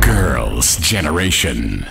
Girls' Generation.